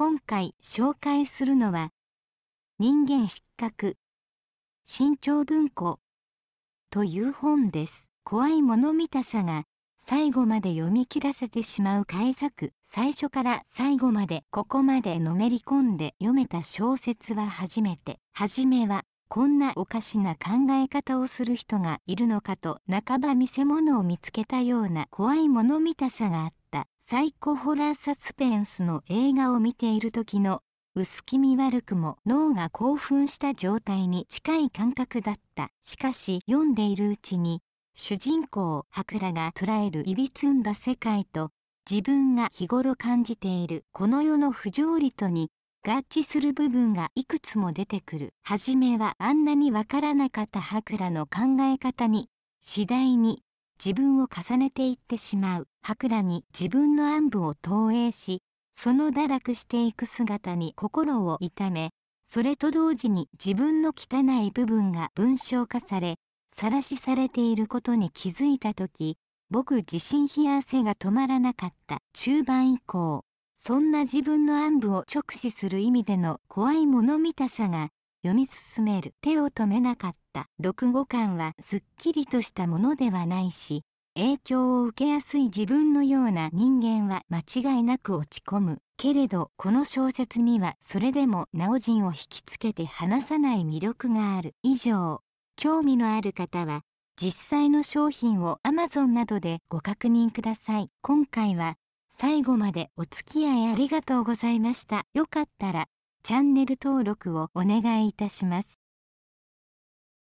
今回紹介するのは人間失格新潮文庫という本です。怖いもの見たさが最後まで読み切らせてしまう改作最初から最後までここまでのめり込んで読めた小説は初めて。初めはこんなおかしな考え方をする人がいるのかと半ば見せ物を見つけたような怖いもの見たさがあったサイコホラーサスペンスの映画を見ている時の薄気味悪くも脳が興奮した状態に近い感覚だった。しかし読んでいるうちに主人公博羅が捉えるいびつんだ世界と自分が日頃感じている。この世の不条理とに合致する部分がいくつも出てくる。初めはあんなにわからなかった博羅の考え方に次第に自分を重ねていってしまう。博羅に自分の暗部を投影しその堕落していく姿に心を痛めそれと同時に自分の汚い部分が文章化され晒しされていることに気づいた時僕自身冷や汗が止まらなかった。中盤以降そんな自分の暗部を直視する意味での怖いもの見たさが読み進める。手を止めなかった。読後感はすっきりとしたものではないし影響を受けやすい自分のような人間は間違いなく落ち込む。けれどこの小説にはそれでもナオジンを引きつけて離さない魅力がある。以上。興味のある方は実際の商品を Amazon などでご確認ください。今回は最後までお付き合いありがとうございました。よかったらチャンネル登録をお願いいたします。